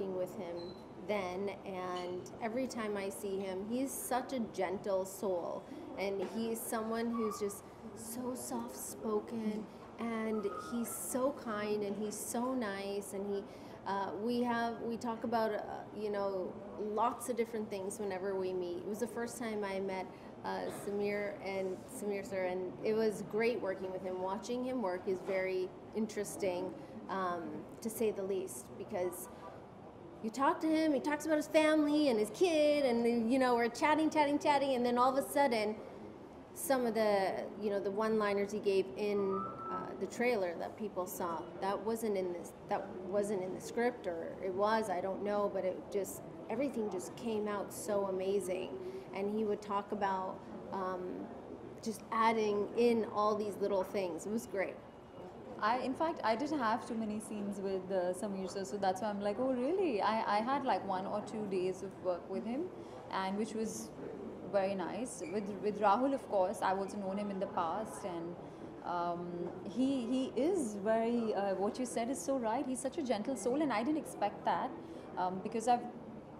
working with him then. And every time I see him, he's such a gentle soul, and he's someone who's just so soft spoken, and he's so kind, and he's so nice, and he. Uh, we have we talk about uh, you know lots of different things whenever we meet. It was the first time I met uh, Samir and Samir sir, and it was great working with him. Watching him work is very interesting, um, to say the least, because you talk to him, he talks about his family and his kid, and you know we're chatting, chatting, chatting, and then all of a sudden, some of the you know the one-liners he gave in uh, the trailer that people saw that wasn't in this that wasn't in the script or it was I don't know, but it just everything just came out so amazing and he would talk about um, just adding in all these little things. It was great. I, in fact, I didn't have too many scenes with uh, Samir sir, so that's why I'm like, oh really? I, I had like one or two days of work with him, and which was very nice. With with Rahul, of course, I've also known him in the past, and um, he he is very. Uh, what you said is so right. He's such a gentle soul, and I didn't expect that um, because I've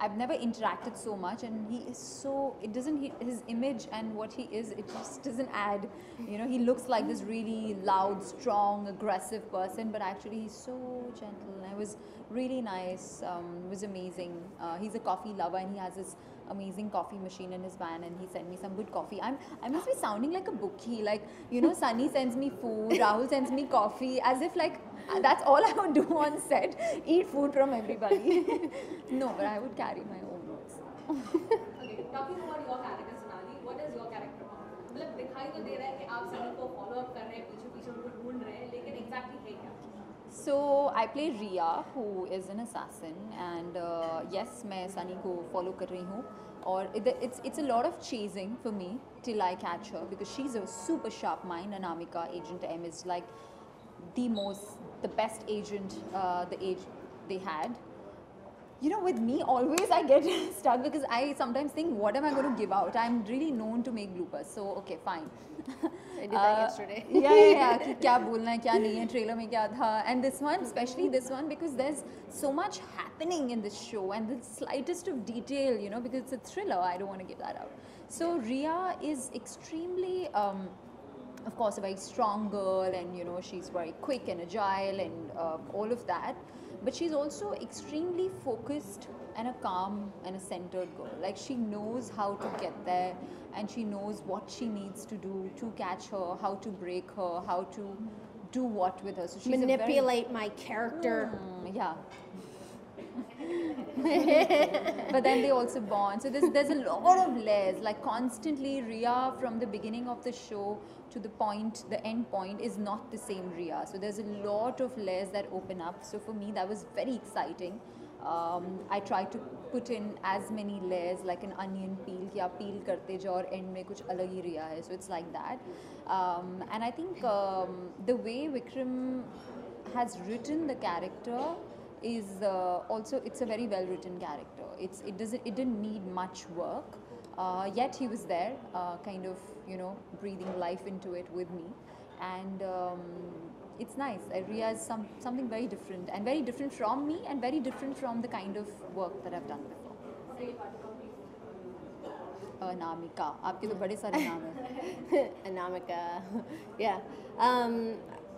I've never interacted so much, and he is so. It doesn't his image and what he is. It just doesn't add. You know, he looks like this really loud, strong, aggressive person, but actually he's so gentle. And it was really nice. Um, it was amazing. Uh, he's a coffee lover, and he has this amazing coffee machine in his van and he sent me some good coffee. I'm, I must be sounding like a bookie. Like, you know, Sunny sends me food, Rahul sends me coffee, as if like that's all I would do on set eat food from everybody. no, but I would carry my own notes. okay, talking about your character, Sonnalli, what is your character मतलब दिखाई तो दे रहा है कि आप सभी को follow up कर रहे हैं पीछे पीछे उनको ढूंढ रहे हैं लेकिन एग्जैक्टली है क्या So I play Ria, who is an assassin, and uh, yes, मैं सनी को follow कर रही हूँ. Or it's it's a lot of chasing for me till I catch her because she's a super sharp mind. Anamika, Agent M, is like the most, the best agent uh, the age they had. you know with me always i get stuck because i sometimes think what am i going to give out? I'm really known to make bloopers so okay fine. I did uh, that yesterday. yeah yeah yeah trailer mein kya tha and this one especially this one because there's so much happening in this show and the slightest of detail you know because it's a thriller i don't want to give that out. So ria is extremely um, of course a very strong girl and you know she's very quick and agile and uh, all of that. But she's also extremely focused and a calm and a centered girl. Like she knows how to get there and she knows what she needs to do to catch her how to break her how to do what with her. So she's manipulate very, my character. Mm, yeah but then they also bond. So there's there's a lot of layers. Like constantly, Ria from the beginning of the show to the point, the end point is not the same Ria. So there's a lot of layers that open up. So for me, that was very exciting. Um, I try to put in as many layers like an onion peel कि आप peel करते जाओ और end में कुछ अलग ही रिया है so it's like that um, and I think um, the way Vikram has written the character is uh, also it's a very well written character. It's it doesn't it didn't need much work. Uh, yet he was there, uh, kind of you know breathing life into it with me, and um, it's nice. Ria is some something very different and very different from me and very different from the kind of work that I've done before. Anamika आपके तो बड़े सारे नाम हैं Anamika yeah um,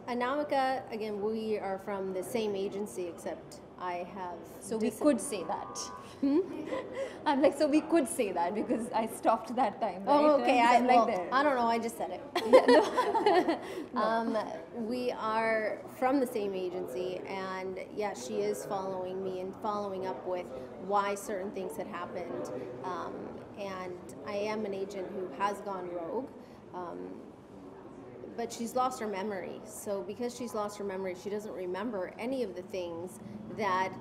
Anamika, again, we are from the same agency, except I have. So we could say that. Hmm? I'm like, so we could say that because I stopped that time. Right? Oh, okay. I, well, like I don't know. I just said it. No. um, we are from the same agency, and yeah, she is following me and following up with why certain things had happened. Um, and I am an agent who has gone rogue. Um, but she's lost her memory. So because she's lost her memory, she doesn't remember any of the things that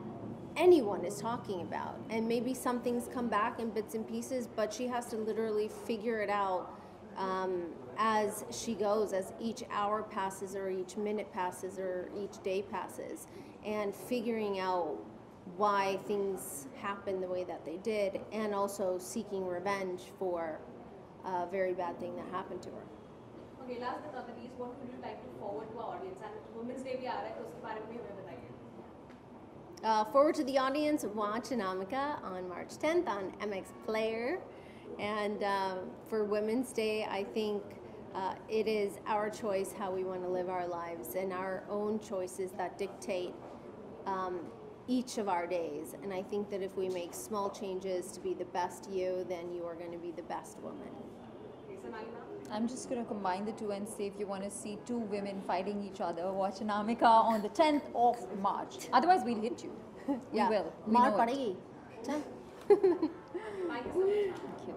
anyone is talking about. And maybe some things come back in bits and pieces, but she has to literally figure it out um, as she goes, as each hour passes, or each minute passes, or each day passes, and figuring out why things happened the way that they did, and also seeking revenge for a very bad thing that happened to her. Okay, last but not the least, what would you like to forward to our audience? And Women's Day भी आ रहा है तो उसके बारे में भी हमें बताइए. Uh, forward to the audience, watch Anamika on March 10th on MX Player. And uh, for Women's Day, I think uh, it is our choice how we want to live our lives and our own choices that dictate um, each of our days. And I think that if we make small changes to be the best you, then you are going to be the best woman. Okay, Sonali ma'am. I'm just going to combine the two and say if you want to see two women fighting each other, watch Anamika on the 10th of March. Otherwise, we'll hit you. We yeah. will. We Maar know it. padegi. Chal. Thank you so much. ma'am. Thank you.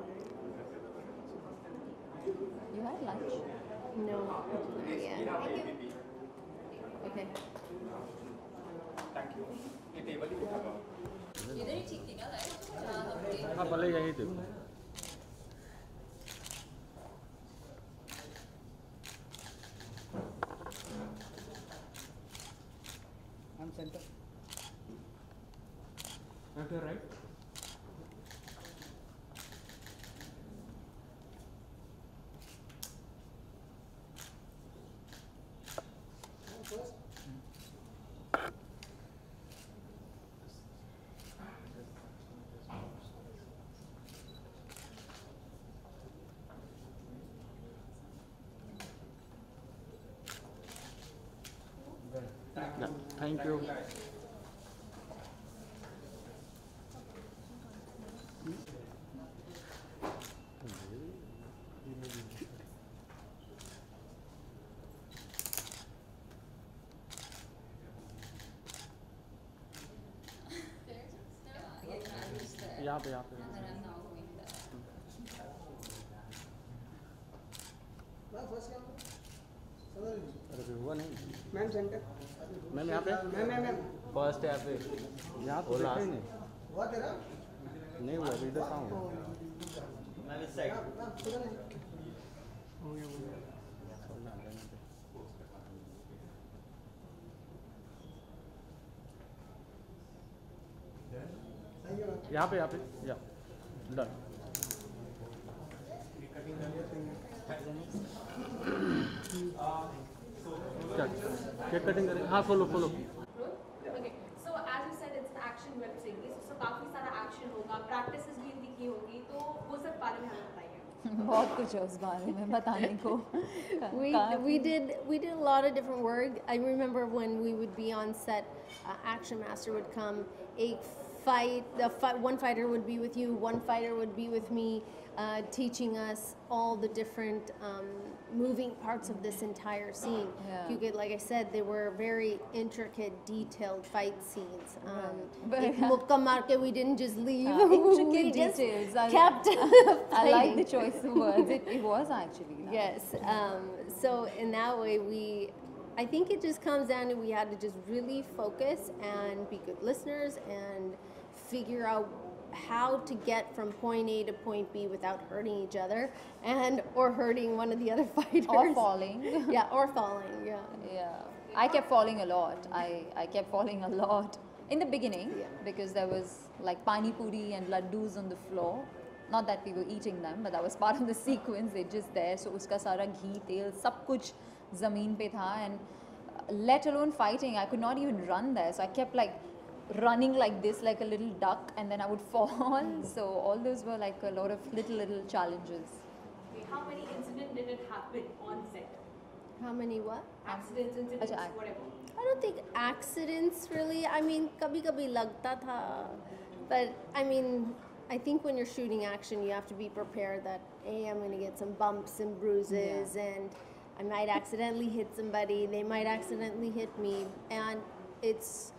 You had lunch? No. Yeah. Okay. हाँ भले यही थे Yeah, thank you. Yeah, yeah, yeah. अरे हुआ नहीं ma'am centre. Ma'am यहाँ पे? Ma'am ma'am ma'am first यहाँ पे। यहाँ देखा नहीं हुआ तेरा? नहीं हुआ अभी इधर कहाँ हुआ हाँ, है। Thank you, ma'am. यहाँ पे यहाँ पे या। Done केक कटिंग करें हाँ follow follow Okay, so as you said, it's an action web series. So काफी सारा action होगा, practices भी इनकी की होगी, तो वो सब बारे में हमें बताइए. बहुत कुछ है उस बारे में बताने को We, we did we did a lot of different work. I remember when we would be on set, uh, Action Master would come. A fight, the fight, one fighter would be with you, one fighter would be with me, uh, teaching us all the different um, moving parts of this entire scene. Yeah. You get, like I said, they were very intricate, detailed fight scenes. Um, right. Mukka we didn't just leave. Uh, intricate details. I, kept I like the choice of words. It, it was actually. Nice. Yes. Um, so in that way, we I think it just comes down to we had to just really focus and be good listeners and figure out how to get from point A to point B without hurting each other and or hurting one of the other fighters Or falling. Yeah, or falling. Yeah. Yeah, I kept falling a lot. I, I kept falling a lot in the beginning Yeah. because there was like pani puri and laddus on the floor. Not that we were eating them, but that was part of the sequence. They're just there. So uska sara ghee, tel, sab kuch zameen pe tha and uh, let alone fighting. I could not even run there. So I kept like running like this, like a little duck, and then I would fall. so all those were like a lot of little little challenges. Okay, how many incidents did it happen on set? How many what? Accidents, incidents, Acha, ac- whatever. I don't think accidents really. I mean, kabhi kabhi lagta tha, but I mean, I think when you're shooting action, you have to be prepared that hey, I'm going to get some bumps and bruises, and I might accidentally hit somebody. They might accidentally hit me, and it's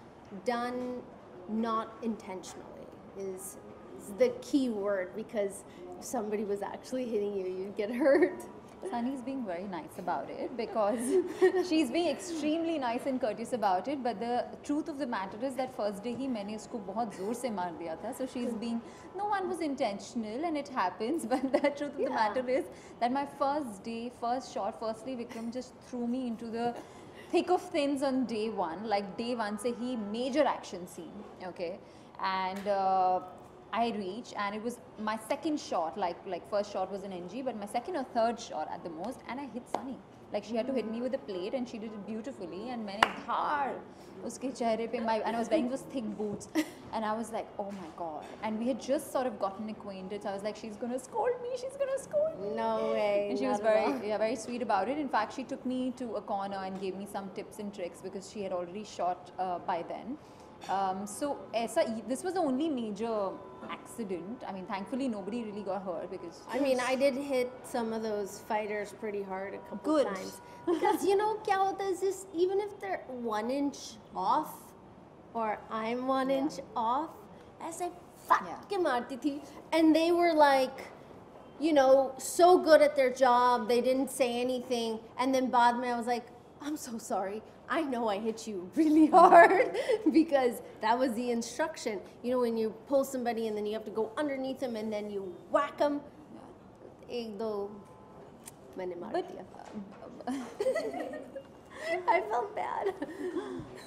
done not intentionally. Is, is the key word because if somebody was actually hitting you, you'd get hurt. Sunny's being very nice about it because she's being extremely nice and courteous about it. But the truth of the matter is that first day ही मैंने उसको बहुत जोर से मार दिया था. So she's being no one was intentional and it happens. But the truth of the Yeah. matter is that my first day, first shot, firstly Vikram just threw me into the thick of things on day one. Like day one say he major action scene. Okay, and. Uh, I reach, and it was my second shot, like like first shot was an NG, but my second or third shot at the most, and I hit Sunny Like she had to hit me with a plate and she did it beautifully. And मैंने धार उसके चेहरे पे my and I was wearing those thick boots and I was like oh my god and we had just sort of gotten acquainted so I was like she's gonna scold me she's gonna scold me No way. and she was not at all. very yeah, very sweet about it. In fact, she took me to a corner and gave me some tips and tricks because she had already shot uh, by then. Um, so this was the only major accident. I mean, thankfully nobody really got hurt because. I mean, I did hit some of those fighters pretty hard a couple Good. times because you know, kya hota is just even if they're one inch off, or I'm one yeah. inch off, I say fuck yeah. and they were like. You know, so good at their job, they didn't say anything. And then Badme, I was like, I'm so sorry. I know I hit you really hard because that was the instruction. You know, when you pull somebody and then you have to go underneath them and then you whack them. Eh, but, I felt bad.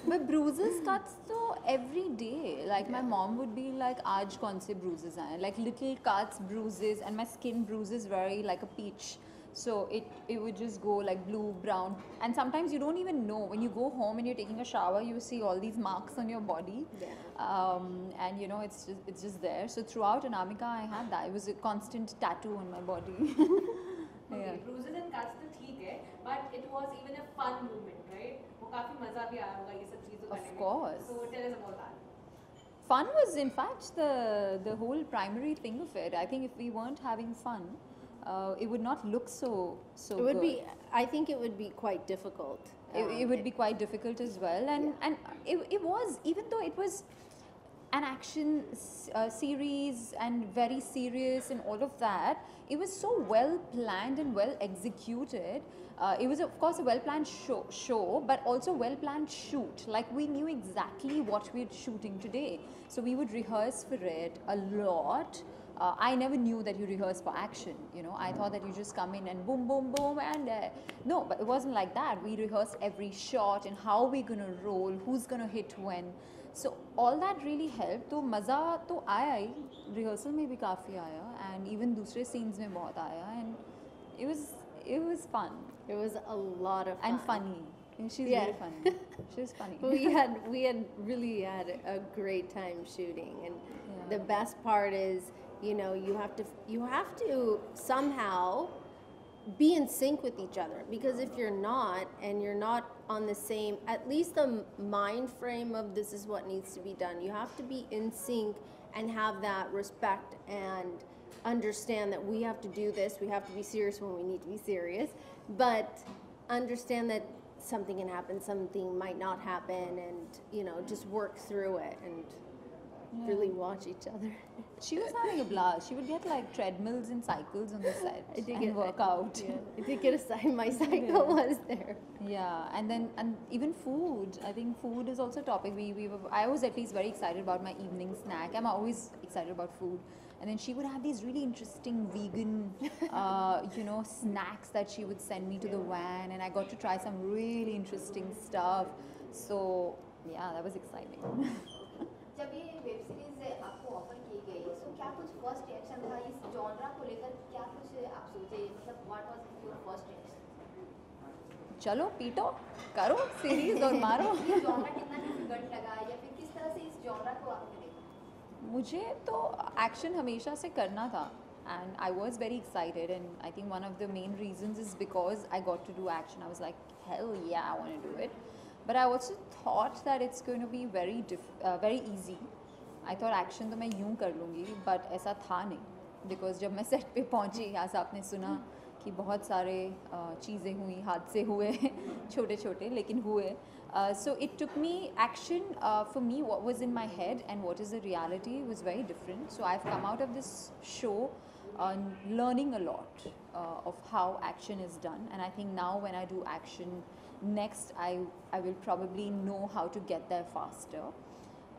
but bruises cuts though every day. Like yeah. my mom would be like, "Aaj kaun bruises hai? Like little cuts, bruises, and my skin bruises very like a peach. So it it would just go like blue, brown, and sometimes you don't even know when you go home and you're taking a shower, you see all these marks on your body. Yeah. Um, and you know it's just it's just there. So throughout Anamika, I had that. It was a constant tattoo on my body. Okay, yeah. bruises and cuts तो ठीक है, but it was even a fun moment, right? वो काफी मजा भी आया होगा ये सब चीजों Of करने में. course. So tell us about that. fun was in fact the the whole primary thing of it i think if we weren't having fun uh, it would not look so so it would good. be I think it would be quite difficult it, Um, it would be quite difficult as well. And and it, it was even though it was an action uh, series and very serious and all of that it was so well planned and well executed. Uh, it was of course a well planned show, show but also well planned shoot. Like we knew exactly what we were shooting today. So we would rehearse for it a lot uh, I never knew that you rehearse for action. You know, I thought that you just come in and boom, boom, boom, and uh, no, but it wasn't like that. We rehearsed every shot and how we're gonna roll, who's gonna hit when. So all that really helped. तो मज़ा तो आया ही rehearsal में भी काफ़ी आया and even दूसरे scenes में बहुत आया and it was it was fun it was a lot of fun. and funny. And she's Yeah. very funny. She's funny. we had we had really had a great time shooting and Yeah. the best part is you know you have to you have to somehow be in sync with each other. Because if you're not and you're not on the same at least the mind frame of this is what needs to be done you have to be in sync and have that respect and understand that we have to do this we have to be serious when we need to be serious. But understand that something can happen something might not happen and you know just work through it and really watch each other She was having a blast. She would get like treadmills and cycles on the set I did and get work out. Yeah, I did get a side. My cycle was there. Yeah, and then and even food. I think food is also a topic. We we were, I was at least very excited about my evening snack. I'm always excited about food. And then she would have these really interesting vegan, uh, you know, snacks that she would send me to the van, and I got to try some really interesting stuff. So yeah, that was exciting. जब ये web series आपको offer की गई सो क्या कुछ first reaction था इस genre को लेकर? क्या कुछ आप सोचे मतलब what was your first reaction चलो पीटो करो सीरीज़ और मारो। ये जॉनरा कितना डिफ़िकल्ट लगा या फिर किस तरह से इस जॉनरा को आपने देखा? मुझे तो एक्शन हमेशा से करना था and I was very excited and I think one of the main reason is because I got to do action I was like hell yeah i want to do it. but i also thought that it's going to be very diff- uh, very easy i thought action तो मैं यूं कर लूँगी but ऐसा था नहीं because जब मैं सेट पे पहुंची आज आपने सुना कि बहुत सारे uh, चीज़ें हुई हादसे हुए छोटे छोटे लेकिन हुए Uh, so it took me action uh, for me what was in my head and what is the reality was very different so i've come out of this show uh, learning a lot uh, of how action is done and i think now when i do action next i i will probably know how to get there faster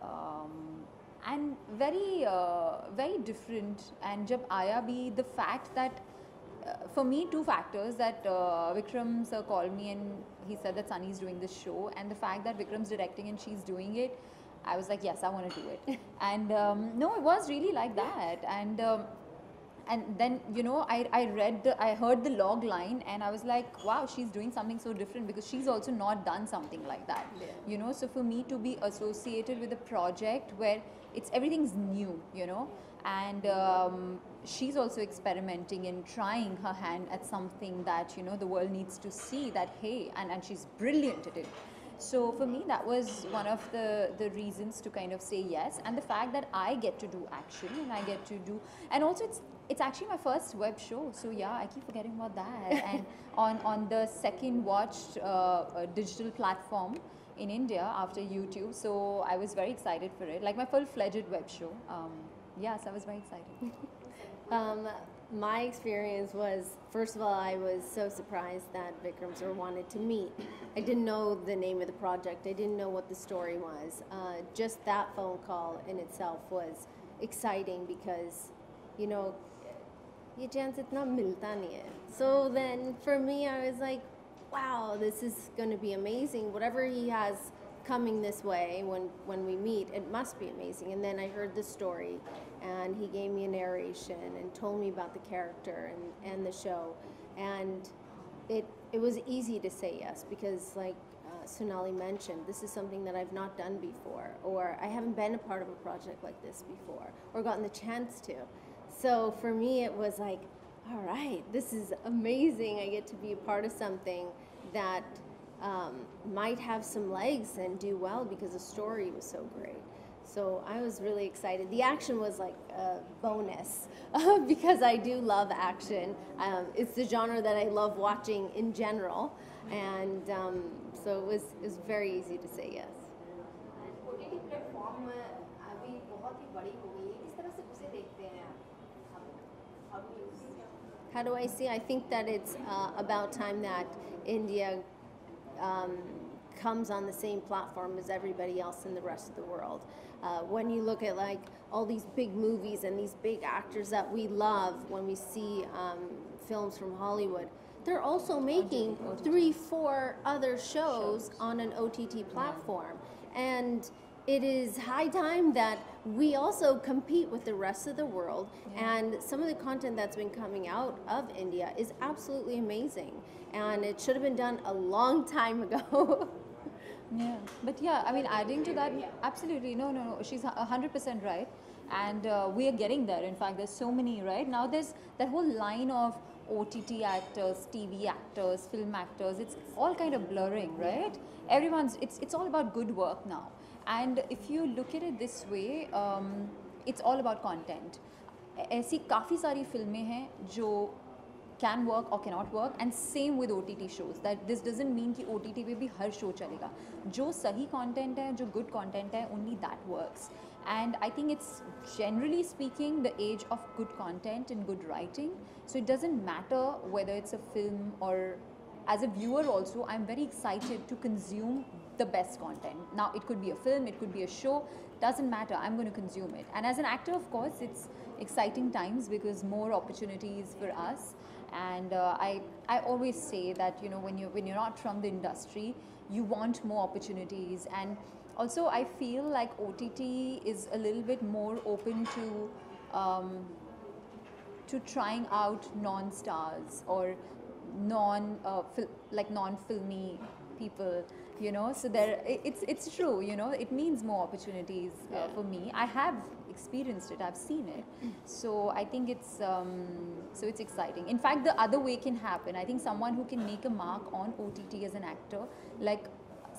um, and very uh, very different and jab aya bhi the fact that uh, for me, two factors that uh, Vikram sir called me and he said that Sunny is doing this show, and the fact that Vikram's directing and she's doing it, I was like, yes, I want to do it. and um, no, it was really like that. And um, and then you know I, I read the I heard the log line and I was like wow she's doing something so different because she's also not done something like that Yeah. you know so for me to be associated with a project where it's everything's new you know and um, she's also experimenting and trying her hand at something that you know the world needs to see that hey and, and she's brilliant at it so for me that was one of the the reasons to kind of say yes and the fact that i get to do action and i get to do and also it's it's actually my first web show. So yeah i keep forgetting about that. And on on the second watched uh, uh, digital platform in india after youtube. So i was very excited for it. Like my full-fledged web show. Um, yes i was very excited. Um, my experience was, first of all, I was so surprised that Vikram sir wanted to meet. I didn't know the name of the project. I didn't know what the story was. Uh, just that phone call in itself was exciting because, you know, ये chance इतना मिलता नहीं है. So then for me, I was like, wow, this is going to be amazing. Whatever he has coming this way when, when we meet, it must be amazing. And then I heard the story, and he gave me a narration and told me about the character and, and the show. And it, it was easy to say yes because, like uh, Sonnalli mentioned, this is something that I've not done before, or I haven't been a part of a project like this before, or gotten the chance to. So for me, it was like, all right, this is amazing. I get to be a part of something that um, might have some legs and do well because the story was so great. So I was really excited. The action was like a bonus because I do love action. Um, it's the genre that I love watching in general, and um, so it was it was very easy to say yes. How do I see? I think that it's uh, about time that India um, comes on the same platform as everybody else in the rest of the world. Uh, when you look at like all these big movies and these big actors that we love, when we see um, films from Hollywood, they're also making three, four other shows on an OTT platform, and it is high time that we also compete with the rest of the world. And some of the content that's been coming out of India is absolutely amazing. And it should have been done a long time ago. Yeah, but yeah, I mean, adding to that, absolutely, no, no, no, she's hundred percent right, and uh, we are getting there. In fact, there's so many right now. There's that whole line of OTT actors, TV actors, film actors. It's all kind of blurring, right? Everyone's. It's it's all about good work now, and if you look at it this way, um, it's all about content. ऐसी काफ़ी सारी फिल्में हैं जो can work or cannot work and same with OTT shows that this doesn't mean कि OTT पे भी हर show चलेगा जो सही content है जो good content है only that works and I think it's generally speaking the age of good content and good writing so it doesn't matter whether it's a film or as a viewer also i'm very excited to consume the best content. Now it could be a film it could be a show doesn't matter i'm going to consume it. And as an actor of course it's exciting times because more opportunities for us. And uh, i i always say that you know when you when you're not from the industry you want more opportunities. And also i feel like ott is a little bit more open to um, to trying out non-stars or non uh, fil- like non-filmy people you know? So there it's it's true you know? It means more opportunities uh, for me. I have experienced it. I've seen it. So i think it's um, so it's exciting. In fact the other way can happen. I think someone who can make a mark on ott as an actor like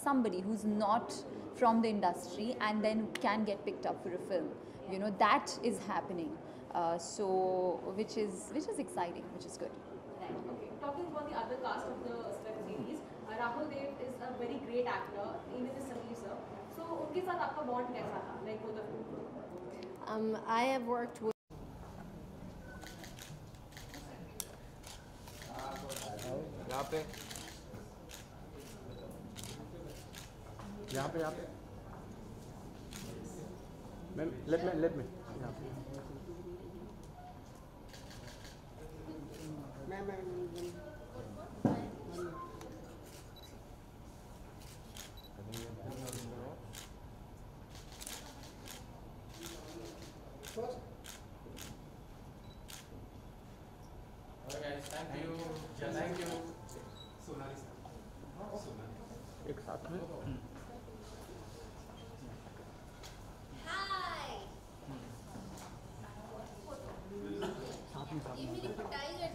somebody who's not from the industry and then can get picked up for a film. You know that is happening. Uh, so which is which is exciting which is good talking about the other cast of the web series, uh, Rahul Dev is a very great actor, even is Sameer sir. So उनके साथ आपका bond कैसा था? Like both of you. um, I have worked with यहाँ पे यहाँ पे यहाँ पे मैम लेट में लेट में यहाँ पे मैं मैं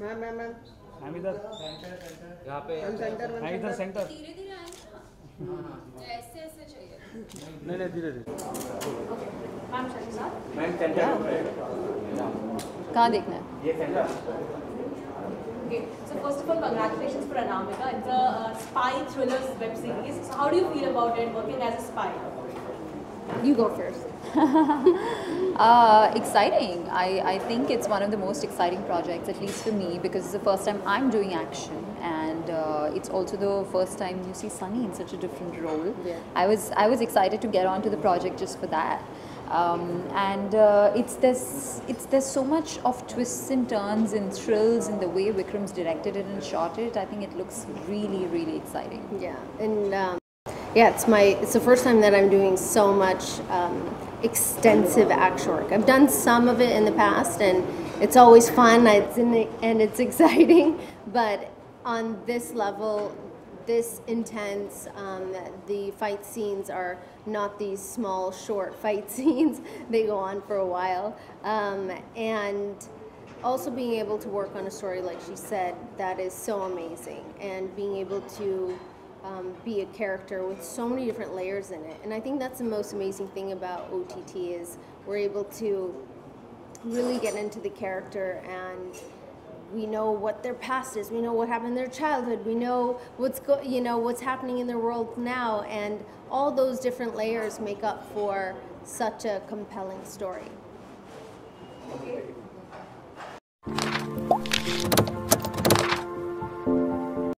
मैम मैम मैम मैम इधर यहाँ पे सेंटर इधर सेंटर धीरे धीरे ऐसे ऐसे चाहिए नहीं नहीं धीरे धीरे मैम मैम सेंटर कहाँ देखना है ये centre Okay, so first of all, congratulations for Anamika. It's a uh, spy thrillers web series. So how do you feel about it, working as a spy? You go first. Uh, exciting. I, I think it's one of the most exciting projects, at least for me, because it's the first time I'm doing action, and uh, it's also the first time you see Sunny in such a different role. Yeah. I was I was excited to get onto the project just for that. Um, and uh, it's there's it's there's so much of twists and turns and thrills in the way Vikram's directed it and shot it. I think it looks really really exciting. Yeah, and um, yeah, it's my it's the first time that I'm doing so much um, extensive action work. I've done some of it in the past, and it's always fun. It's the, and it's exciting, but on this level, this intense, um, the fight scenes are not these small, short fight scenes. they go on for a while, um, and also being able to work on a story like she said that is so amazing and being able to um, be a character with so many different layers in it. And i think that's the most amazing thing about ott is we're able to really get into the character and we know what their past is. We know what happened in their childhood. We know what's go- you know what's happening in their world now. And all those different layers make up for such a compelling story